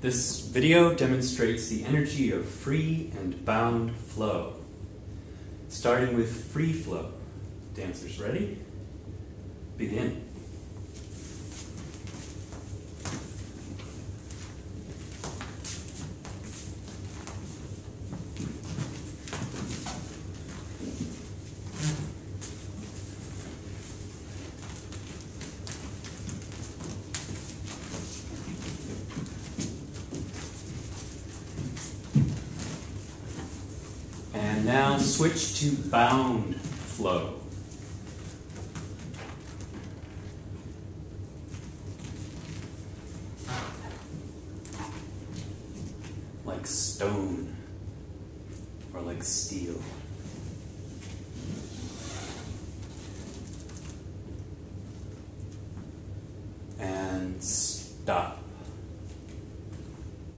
This video demonstrates the energy of free and bound flow. Starting with free flow. Dancers ready? Begin. And now switch to bound flow. Like stone or like steel. And stop.